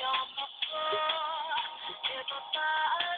you're a fire.